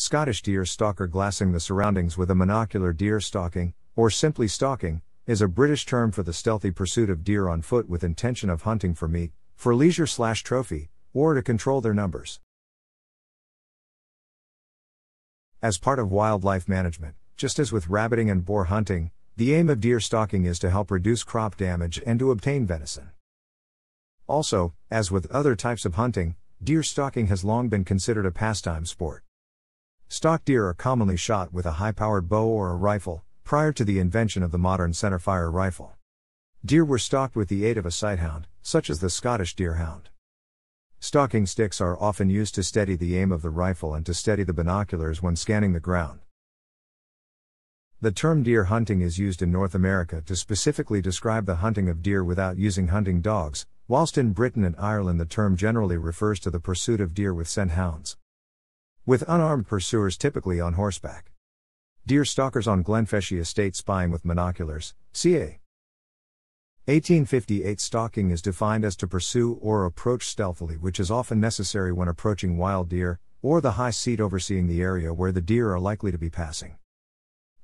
Scottish deer stalker glassing the surroundings with a monocular deer stalking, or simply stalking, is a British term for the stealthy pursuit of deer on foot with intention of hunting for meat, for leisure slash trophy, or to control their numbers. As part of wildlife management, just as with rabbiting and boar hunting, the aim of deer stalking is to help reduce crop damage and to obtain venison. Also, as with other types of hunting, deer stalking has long been considered a pastime sport. Stalked deer are commonly shot with a high powered bow or a rifle, prior to the invention of the modern centerfire rifle. Deer were stalked with the aid of a sighthound, such as the Scottish deerhound. Stalking sticks are often used to steady the aim of the rifle and to steady the binoculars when scanning the ground. The term deer hunting is used in North America to specifically describe the hunting of deer without using hunting dogs, whilst in Britain and Ireland the term generally refers to the pursuit of deer with scent hounds. With unarmed pursuers typically on horseback. Deer stalkers on Glenfeshie Estate spying with monoculars, ca. 1858 Stalking is defined as to pursue or approach stealthily, which is often necessary when approaching wild deer, or the high seat overseeing the area where the deer are likely to be passing.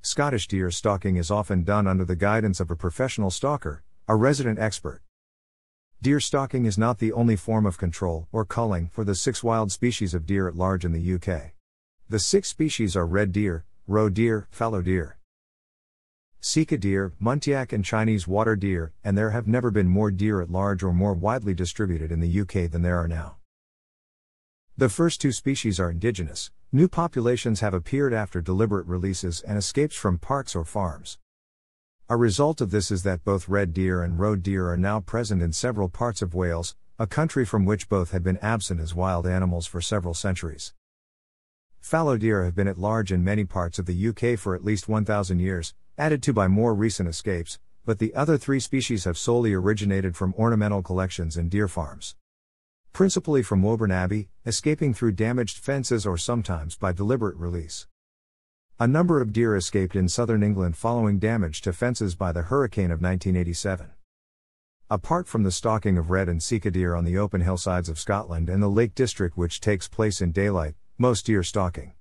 Scottish deer stalking is often done under the guidance of a professional stalker, a resident expert. Deer stalking is not the only form of control or culling for the six wild species of deer at large in the UK. The six species are red deer, roe deer, fallow deer, Sika deer, muntjac, and Chinese water deer, and there have never been more deer at large or more widely distributed in the UK than there are now. The first two species are indigenous, new populations have appeared after deliberate releases and escapes from parks or farms. A result of this is that both red deer and roe deer are now present in several parts of Wales, a country from which both had been absent as wild animals for several centuries. Fallow deer have been at large in many parts of the UK for at least 1,000 years, added to by more recent escapes, but the other three species have solely originated from ornamental collections and deer farms. Principally from Woburn Abbey, escaping through damaged fences or sometimes by deliberate release. A number of deer escaped in southern England following damage to fences by the hurricane of 1987. Apart from the stalking of red and sika deer on the open hillsides of Scotland and the Lake District, which takes place in daylight, most deer stalking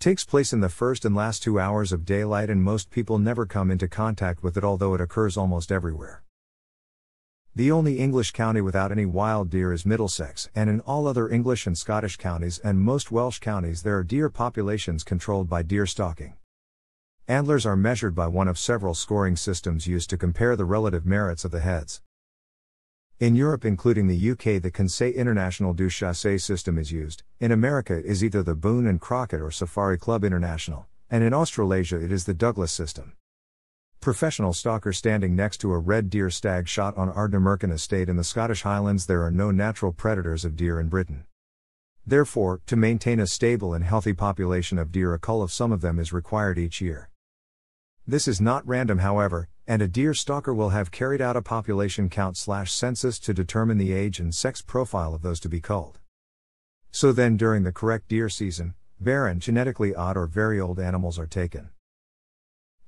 takes place in the first and last two hours of daylight, and most people never come into contact with it, although it occurs almost everywhere. The only English county without any wild deer is Middlesex, and in all other English and Scottish counties and most Welsh counties there are deer populations controlled by deer stalking. Antlers are measured by one of several scoring systems used to compare the relative merits of the heads. In Europe, including the UK, the Conseil International du Chasse system is used. In America, it is either the Boone and Crockett or Safari Club International, and in Australasia, it is the Douglas system. Professional stalker standing next to a red deer stag shot on Ardnamurchan estate in the Scottish Highlands. There are no natural predators of deer in Britain. Therefore, to maintain a stable and healthy population of deer, a cull of some of them is required each year. This is not random, however, and a deer stalker will have carried out a population count slash census to determine the age and sex profile of those to be culled. So then, during the correct deer season, barren, genetically odd, or very old animals are taken.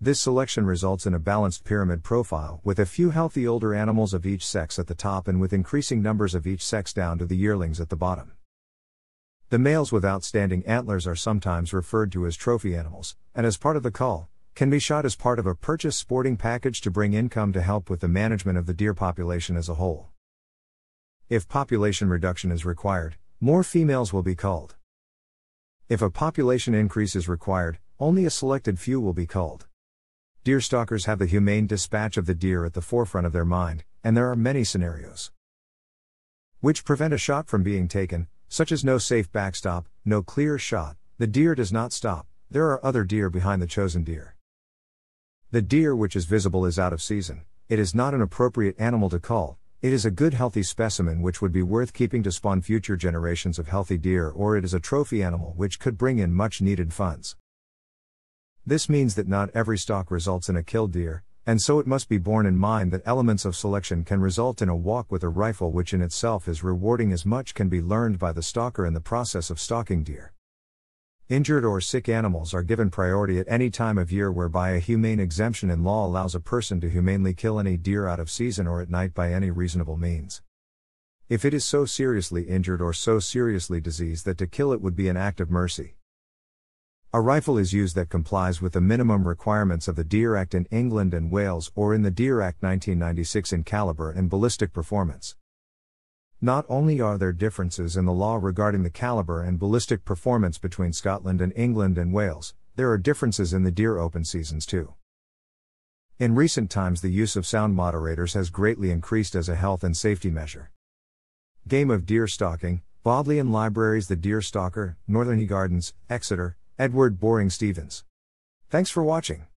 This selection results in a balanced pyramid profile, with a few healthy older animals of each sex at the top and with increasing numbers of each sex down to the yearlings at the bottom. The males with outstanding antlers are sometimes referred to as trophy animals, and as part of the cull, can be shot as part of a purchase sporting package to bring income to help with the management of the deer population as a whole. If population reduction is required, more females will be culled. If a population increase is required, only a selected few will be culled. Deer stalkers have the humane dispatch of the deer at the forefront of their mind, and there are many scenarios which prevent a shot from being taken, such as no safe backstop, no clear shot, the deer does not stop, there are other deer behind the chosen deer. The deer which is visible is out of season, it is not an appropriate animal to cull, it is a good healthy specimen which would be worth keeping to spawn future generations of healthy deer, or it is a trophy animal which could bring in much needed funds. This means that not every stalk results in a killed deer, and so it must be borne in mind that elements of selection can result in a walk with a rifle, which in itself is rewarding as much can be learned by the stalker in the process of stalking deer. Injured or sick animals are given priority at any time of year whereby a humane exemption in law allows a person to humanely kill any deer out of season or at night by any reasonable means. If it is so seriously injured or so seriously diseased that to kill it would be an act of mercy, A rifle is used that complies with the minimum requirements of the Deer Act in England and Wales or in the Deer Act 1996 in caliber and ballistic performance. Not only are there differences in the law regarding the caliber and ballistic performance between Scotland and England and Wales, there are differences in the deer open seasons too. In recent times, the use of sound moderators has greatly increased as a health and safety measure. Game of Deer Stalking, Bodleian Libraries The Deer Stalker, Northernhay Gardens, Exeter, Edward Bowring Stephens. Thanks for watching.